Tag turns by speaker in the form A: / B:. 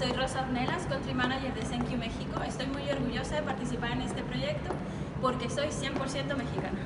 A: soy Rosa Ornelas, Country Manager de Thank México. Estoy muy orgullosa de participar en este proyecto porque soy 100% mexicana.